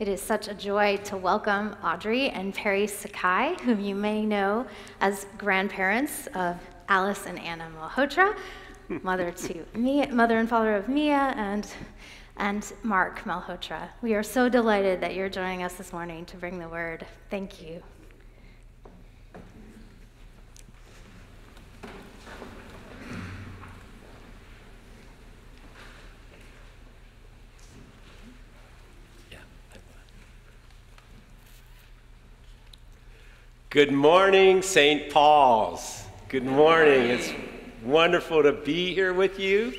It is such a joy to welcome Audrey and Perry Sakai, whom you may know as grandparents of Alice and Anna Malhotra, mother to me, mother and father of Mia and and Mark Malhotra. We are so delighted that you're joining us this morning to bring the word. Thank you. Good morning, St. Paul's. Good morning. It's wonderful to be here with you.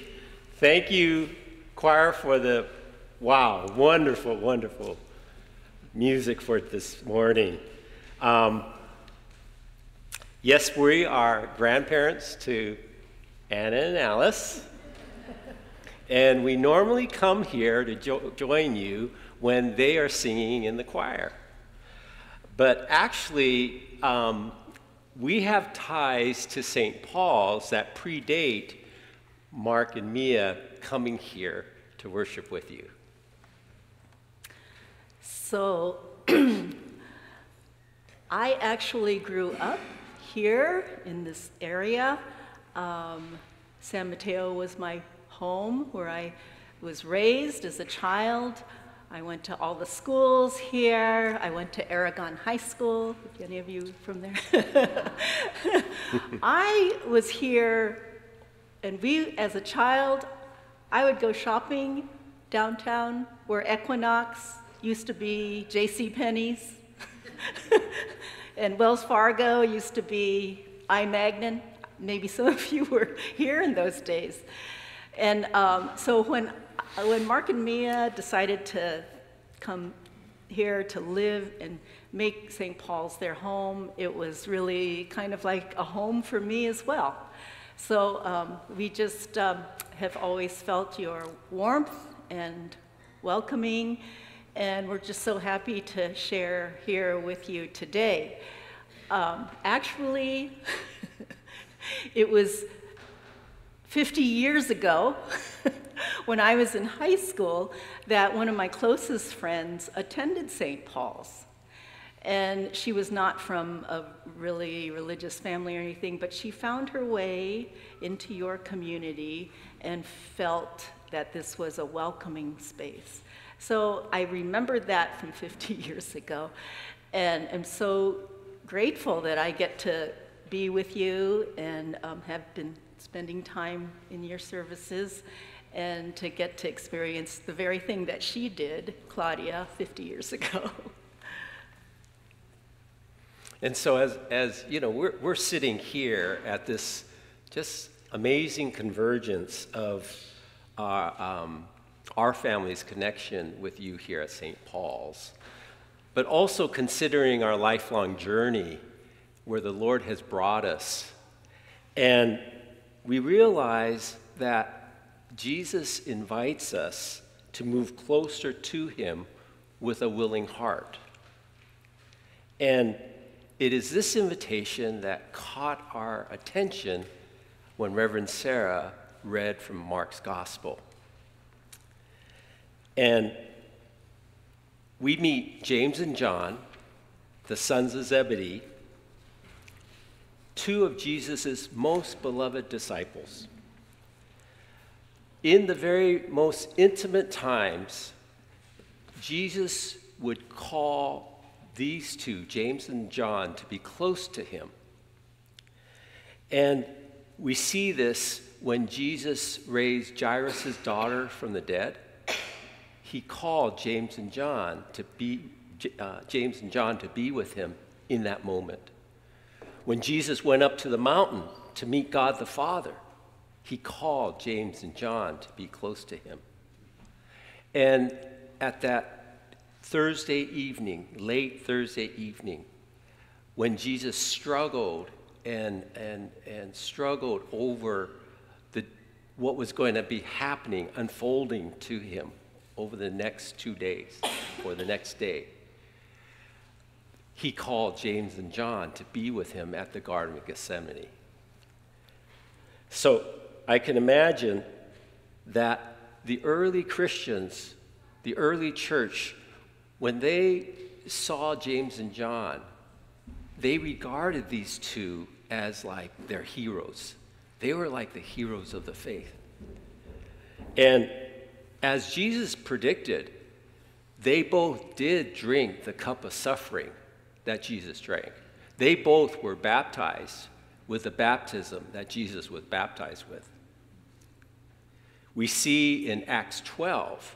Thank you, choir, for the wow, wonderful, wonderful music for this morning. Um, yes, we are grandparents to Anna and Alice. And we normally come here to jo- join you when they are singing in the choir. But actually, um, we have ties to St. Paul's that predate Mark and Mia coming here to worship with you. So, I actually grew up here in this area. Um, San Mateo was my home where I was raised as a child. I went to all the schools here. I went to Aragon High School, if any of you from there. I was here, and we, as a child, I would go shopping downtown where Equinox used to be J.C. Penney's, and Wells Fargo used to be I. Magnin. Maybe some of you were here in those days. And um, so when when Mark and Mia decided to come here to live and make St. Paul's their home, it was really kind of like a home for me as well. So um, we just um, have always felt your warmth and welcoming, and we're just so happy to share here with you today. Um, actually, it was 50 years ago when I was in high school that one of my closest friends attended St. Paul's. And she was not from a really religious family or anything, but she found her way into your community and felt that this was a welcoming space. So I remembered that from 50 years ago, and am so grateful that I get to be with you and um, have been spending time in your services and to get to experience the very thing that she did, Claudia, 50 years ago. And so, as, as you know, we're, we're sitting here at this just amazing convergence of our, um, our family's connection with you here at St. Paul's, but also considering our lifelong journey where the Lord has brought us. And we realize that Jesus invites us to move closer to Him with a willing heart. And it is this invitation that caught our attention when Reverend Sarah read from Mark's Gospel. And we meet James and John, the sons of Zebedee, two of Jesus' most beloved disciples in the very most intimate times, Jesus would call these two, James and John, to be close to him. And we see this when Jesus raised Jairus' daughter from the dead. He called James and John to be uh, James and John to be with him in that moment. When Jesus went up to the mountain to meet God the Father, he called James and John to be close to him. And at that Thursday evening, late Thursday evening, when Jesus struggled and, and, and struggled over the, what was going to be happening, unfolding to him over the next two days or the next day, he called James and John to be with him at the Garden of Gethsemane. So I can imagine that the early Christians, the early church, when they saw James and John, they regarded these two as like their heroes. They were like the heroes of the faith. And as Jesus predicted, they both did drink the cup of suffering that Jesus drank. They both were baptized with the baptism that Jesus was baptized with. We see in Acts 12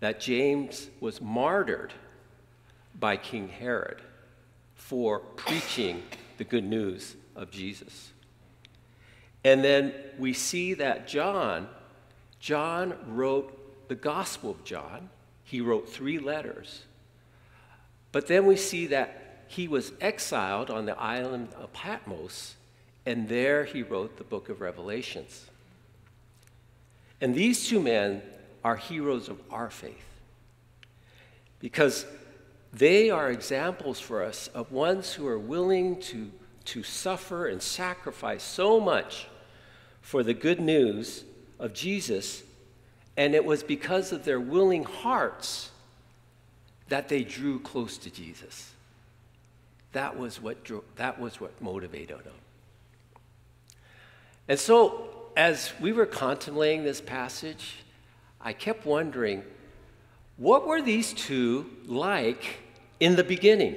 that James was martyred by King Herod for preaching the good news of Jesus. And then we see that John, John wrote the Gospel of John. He wrote three letters. But then we see that he was exiled on the island of Patmos, and there he wrote the book of Revelations. And these two men are heroes of our faith because they are examples for us of ones who are willing to, to suffer and sacrifice so much for the good news of Jesus. And it was because of their willing hearts that they drew close to Jesus. That was what, drew, that was what motivated them. And so, as we were contemplating this passage, I kept wondering what were these two like in the beginning.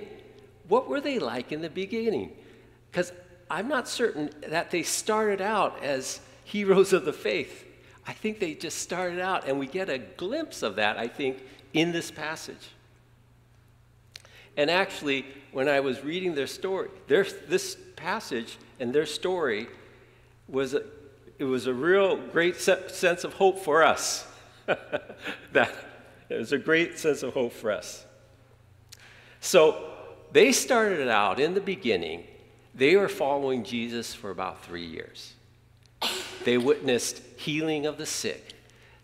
What were they like in the beginning? Because I'm not certain that they started out as heroes of the faith. I think they just started out, and we get a glimpse of that, I think, in this passage. And actually, when I was reading their story, their, this passage and their story was it was a real great se- sense of hope for us. that it was a great sense of hope for us. So they started out in the beginning, they were following Jesus for about three years. They witnessed healing of the sick,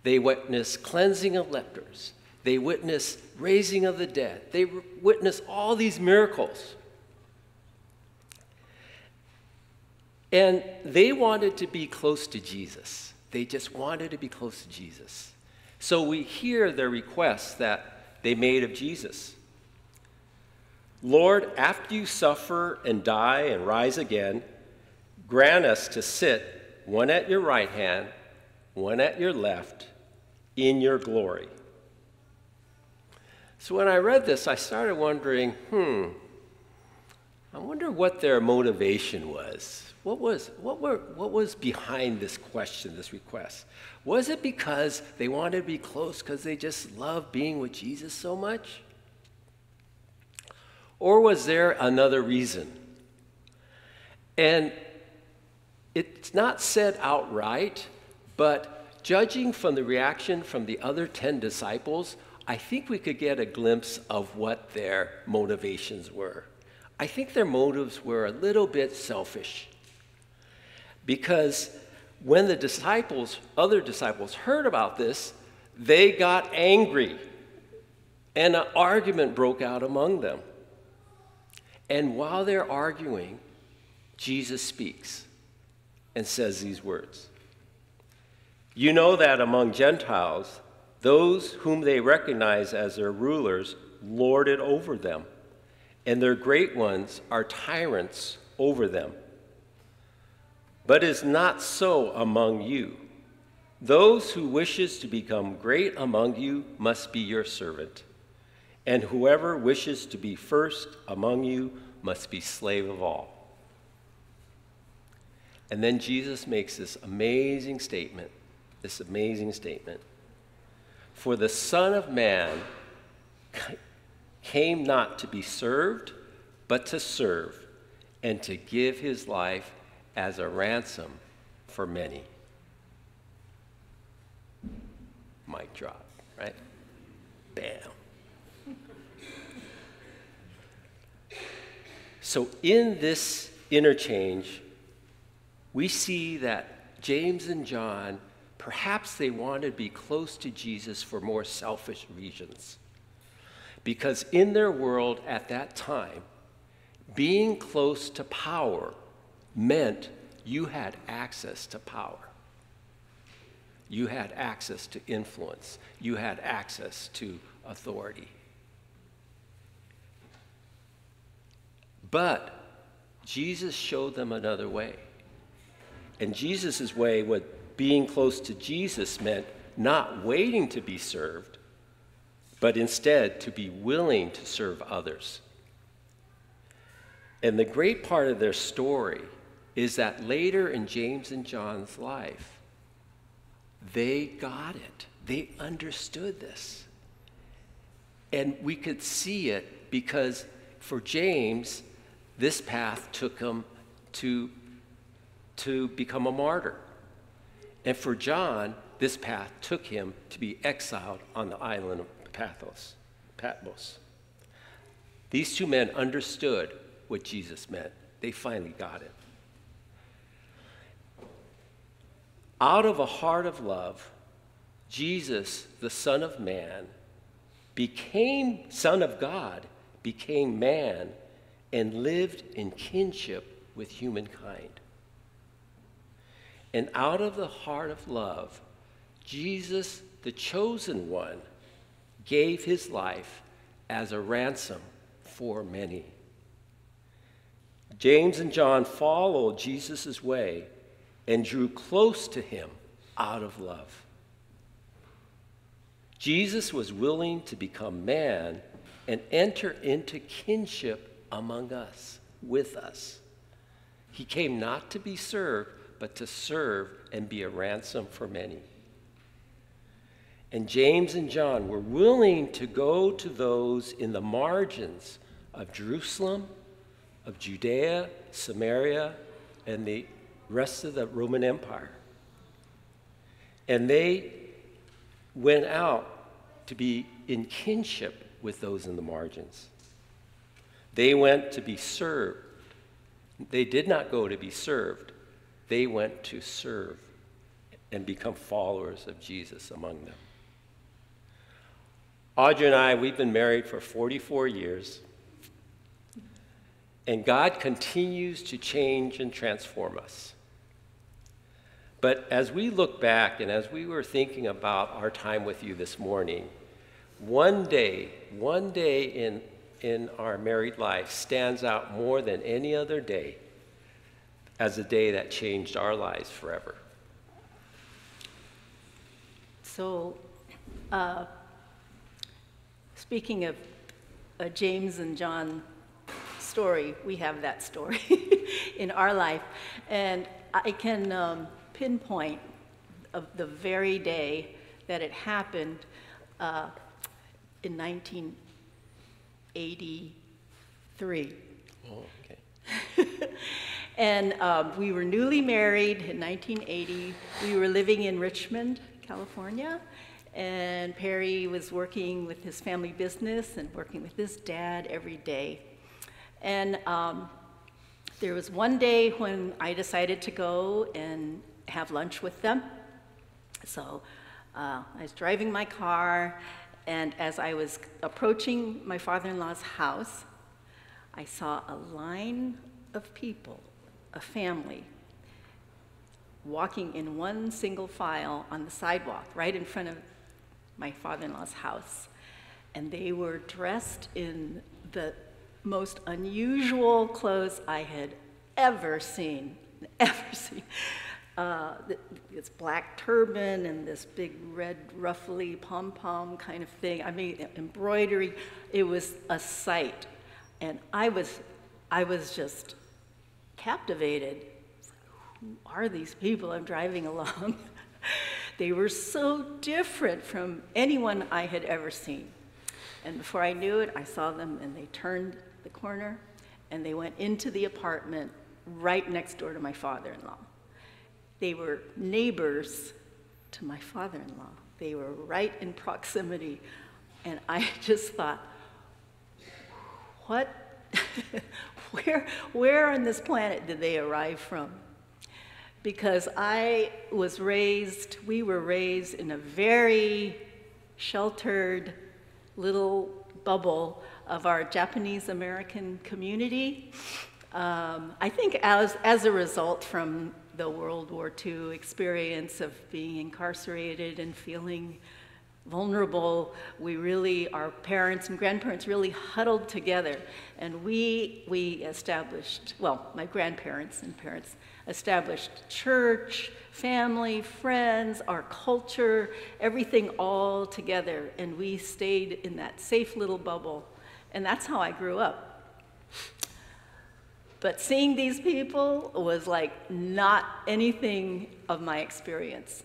they witnessed cleansing of lepers, they witnessed raising of the dead, they witnessed all these miracles. And they wanted to be close to Jesus. They just wanted to be close to Jesus. So we hear their requests that they made of Jesus. Lord, after you suffer and die and rise again, grant us to sit one at your right hand, one at your left, in your glory. So when I read this, I started wondering hmm, I wonder what their motivation was. What was, what, were, what was behind this question, this request? Was it because they wanted to be close because they just loved being with Jesus so much? Or was there another reason? And it's not said outright, but judging from the reaction from the other 10 disciples, I think we could get a glimpse of what their motivations were. I think their motives were a little bit selfish. Because when the disciples, other disciples, heard about this, they got angry and an argument broke out among them. And while they're arguing, Jesus speaks and says these words You know that among Gentiles, those whom they recognize as their rulers lord it over them, and their great ones are tyrants over them. But is not so among you. Those who wishes to become great among you must be your servant and whoever wishes to be first among you must be slave of all. And then Jesus makes this amazing statement this amazing statement. For the Son of Man came not to be served, but to serve, and to give his life as a ransom for many. Mic drop, right? Bam. So, in this interchange, we see that James and John, perhaps they wanted to be close to Jesus for more selfish reasons. Because in their world at that time, being close to power meant you had access to power. You had access to influence. You had access to authority. But Jesus showed them another way. And Jesus' way, what being close to Jesus meant, not waiting to be served, but instead to be willing to serve others. And the great part of their story is that later in James and John's life, they got it. They understood this. And we could see it because for James, this path took him to, to become a martyr. And for John, this path took him to be exiled on the island of Pathos, Patmos. These two men understood what Jesus meant. They finally got it. Out of a heart of love, Jesus, the Son of Man, became Son of God, became man, and lived in kinship with humankind. And out of the heart of love, Jesus, the chosen one, gave his life as a ransom for many. James and John followed Jesus' way and drew close to him out of love. Jesus was willing to become man and enter into kinship among us, with us. He came not to be served, but to serve and be a ransom for many. And James and John were willing to go to those in the margins of Jerusalem, of Judea, Samaria, and the rest of the Roman Empire. And they went out to be in kinship with those in the margins. They went to be served. They did not go to be served, they went to serve and become followers of Jesus among them. Audrey and I, we've been married for 44 years. And God continues to change and transform us. But as we look back and as we were thinking about our time with you this morning, one day, one day in, in our married life stands out more than any other day as a day that changed our lives forever. So, uh, Speaking of uh, James and John story, we have that story in our life. And I can um, pinpoint of the very day that it happened uh, in 1983. Oh, okay. and um, we were newly married in 1980. We were living in Richmond, California and Perry was working with his family business and working with his dad every day. And um, there was one day when I decided to go and have lunch with them. So uh, I was driving my car, and as I was approaching my father in law's house, I saw a line of people, a family, walking in one single file on the sidewalk right in front of my father in law's house. And they were dressed in the most unusual clothes I had ever seen, ever seen. Uh, this black turban and this big red ruffly pom pom kind of thing. I mean, embroidery. It was a sight, and I was, I was just captivated. Who are these people I'm driving along? They were so different from anyone I had ever seen. And before I knew it, I saw them and they turned the corner and they went into the apartment right next door to my father in law. They were neighbors to my father in law, they were right in proximity. And I just thought, what? where, where on this planet did they arrive from? Because I was raised, we were raised in a very sheltered little bubble of our Japanese American community. Um, I think as, as a result from the World War II experience of being incarcerated and feeling vulnerable. We really, our parents and grandparents really huddled together. And we, we established, well, my grandparents and parents established church, family, friends, our culture, everything all together. And we stayed in that safe little bubble. And that's how I grew up. But seeing these people was like not anything of my experience.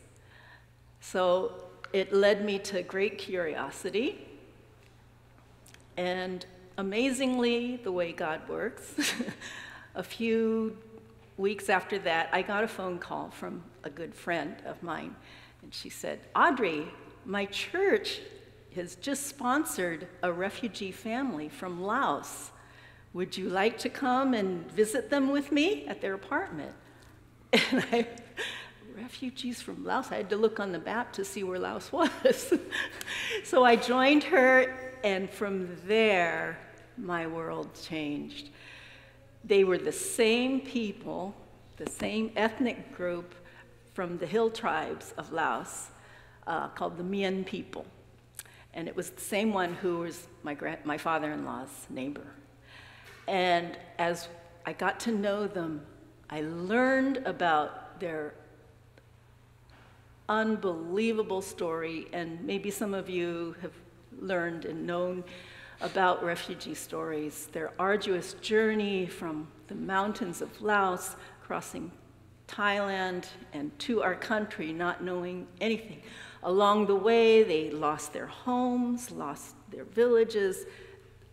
So it led me to great curiosity. And amazingly, the way God works, a few weeks after that, I got a phone call from a good friend of mine. And she said, Audrey, my church has just sponsored a refugee family from Laos. Would you like to come and visit them with me at their apartment? And I, refugees from Laos. I had to look on the map to see where Laos was. so I joined her, and from there, my world changed. They were the same people, the same ethnic group from the hill tribes of Laos uh, called the Mien people. And it was the same one who was my, my father in law's neighbor. And as I got to know them, I learned about their unbelievable story, and maybe some of you have learned and known about refugee stories, their arduous journey from the mountains of Laos, crossing Thailand, and to our country, not knowing anything. Along the way, they lost their homes, lost their villages,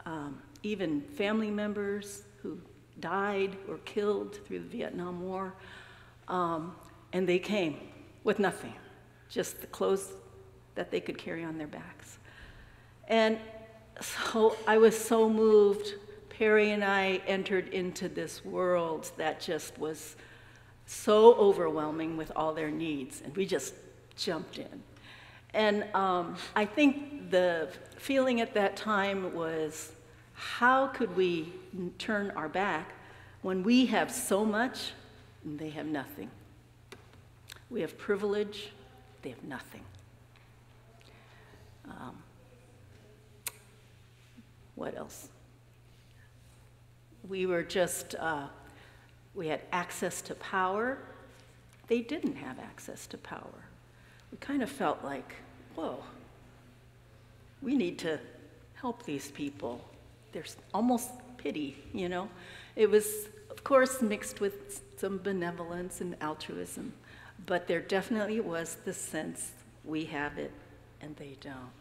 um, even family members who died or killed through the Vietnam War. Um, and they came with nothing just the clothes that they could carry on their backs. And so I was so moved. Perry and I entered into this world that just was so overwhelming with all their needs, and we just jumped in. And um, I think the feeling at that time was how could we turn our back when we have so much and they have nothing? We have privilege, they have nothing. Um, what else? We were just, uh, we had access to power. They didn't have access to power. We kind of felt like, whoa, we need to help these people. There's almost pity, you know? It was, of course, mixed with some benevolence and altruism. But there definitely was the sense we have it and they don't.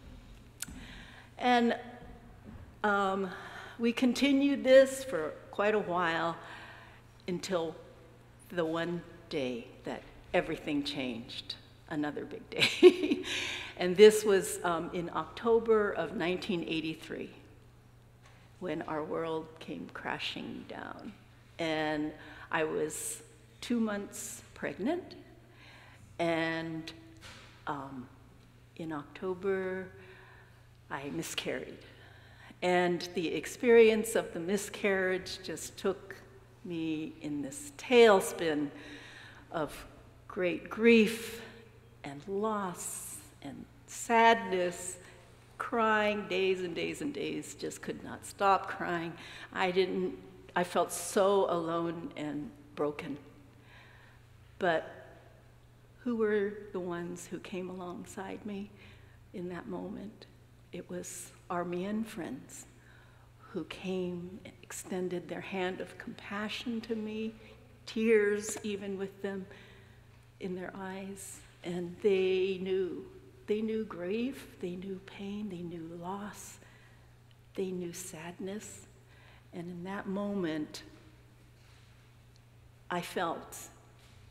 And um, we continued this for quite a while until the one day that everything changed, another big day. and this was um, in October of 1983 when our world came crashing down. And I was two months pregnant and um, in October, I miscarried. And the experience of the miscarriage just took me in this tailspin of great grief and loss and sadness, crying days and days and days, just could not stop crying. I didn't, I felt so alone and broken. But who were the ones who came alongside me in that moment? It was our Mien friends who came, extended their hand of compassion to me, tears even with them in their eyes. And they knew. They knew grief, they knew pain, they knew loss, they knew sadness. And in that moment, I felt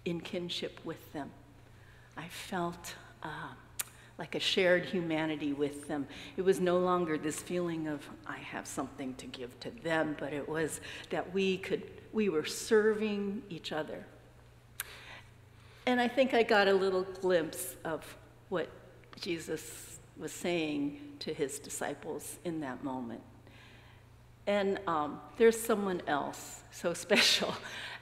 in kinship with them. I felt uh, like a shared humanity with them. It was no longer this feeling of I have something to give to them, but it was that we could we were serving each other. And I think I got a little glimpse of what Jesus was saying to his disciples in that moment. And um, there's someone else so special,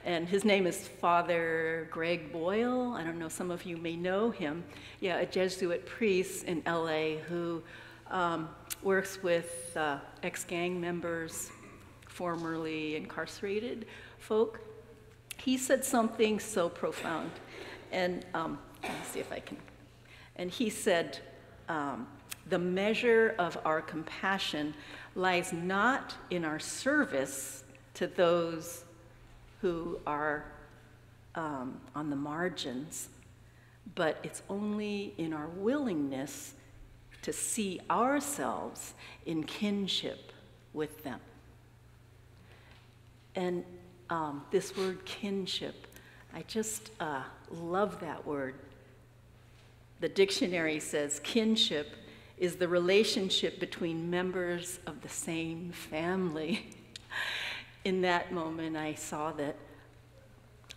and his name is Father Greg Boyle. I don't know, some of you may know him. Yeah, a Jesuit priest in LA who um, works with uh, ex gang members, formerly incarcerated folk. He said something so profound. And um, let me see if I can. And he said, um, The measure of our compassion lies not in our service to those who are um, on the margins, but it's only in our willingness to see ourselves in kinship with them. And um, this word kinship, I just uh, love that word. The dictionary says kinship is the relationship between members of the same family. in that moment, I saw that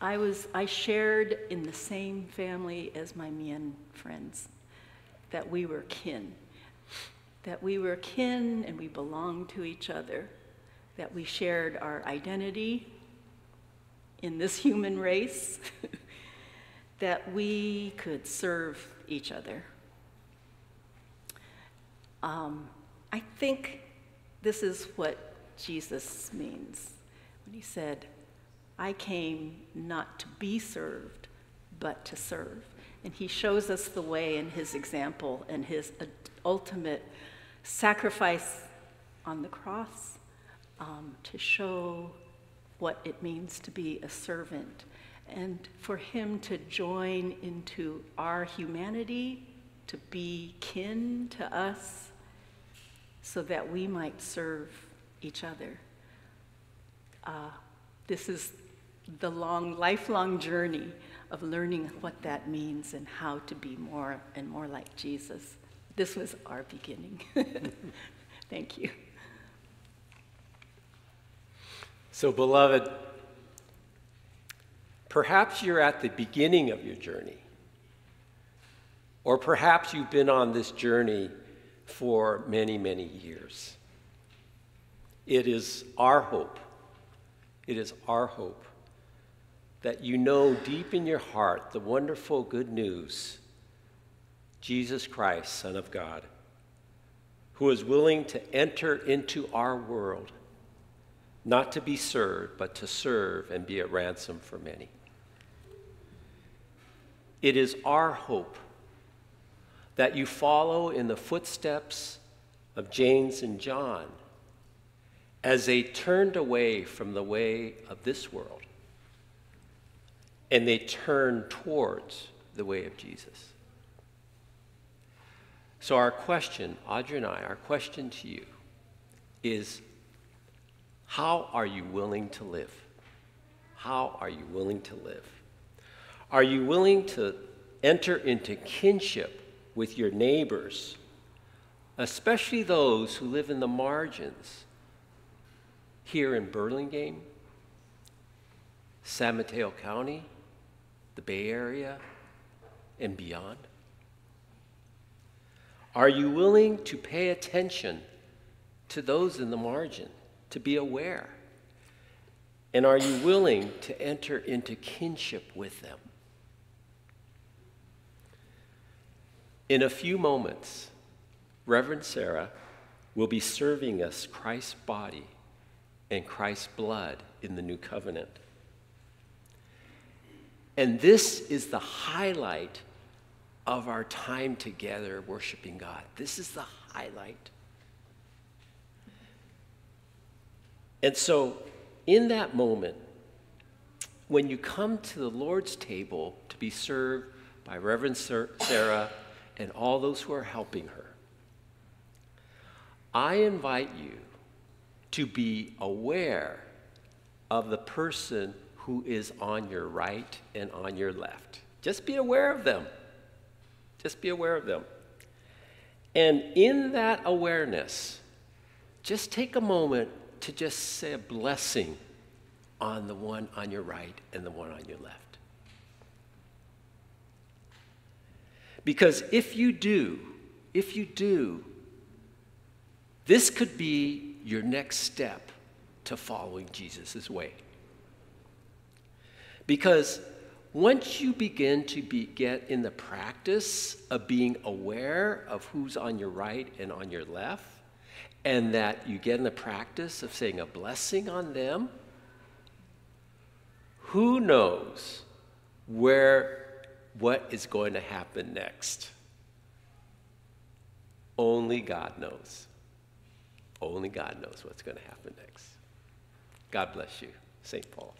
I was I shared in the same family as my Mien friends, that we were kin, that we were kin and we belonged to each other, that we shared our identity in this human race, that we could serve each other. Um, I think this is what Jesus means when he said, I came not to be served, but to serve. And he shows us the way in his example and his ultimate sacrifice on the cross um, to show what it means to be a servant and for him to join into our humanity, to be kin to us, so that we might serve each other. Uh, this is the long, lifelong journey of learning what that means and how to be more and more like Jesus. This was our beginning. Thank you. So, beloved, perhaps you're at the beginning of your journey, or perhaps you've been on this journey for many, many years. It is our hope, it is our hope that you know deep in your heart the wonderful good news Jesus Christ, Son of God, who is willing to enter into our world, not to be served, but to serve and be a ransom for many. It is our hope that you follow in the footsteps of James and John as they turned away from the way of this world and they turned towards the way of Jesus. So, our question, Audrey and I, our question to you is how are you willing to live? How are you willing to live? Are you willing to enter into kinship with your neighbors, especially those who live in the margins here in Burlingame, San Mateo County, the Bay Area, and beyond? Are you willing to pay attention to those in the margin, to be aware? And are you willing to enter into kinship with them? In a few moments, Reverend Sarah will be serving us Christ's body and Christ's blood in the new covenant. And this is the highlight of our time together worshiping God. This is the highlight. And so, in that moment, when you come to the Lord's table to be served by Reverend Sarah and all those who are helping her. I invite you to be aware of the person who is on your right and on your left. Just be aware of them. Just be aware of them. And in that awareness, just take a moment to just say a blessing on the one on your right and the one on your left. Because if you do, if you do, this could be your next step to following Jesus' way. Because once you begin to be, get in the practice of being aware of who's on your right and on your left, and that you get in the practice of saying a blessing on them, who knows where what is going to happen next? Only God knows. Only God knows what's going to happen next. God bless you, St. Paul.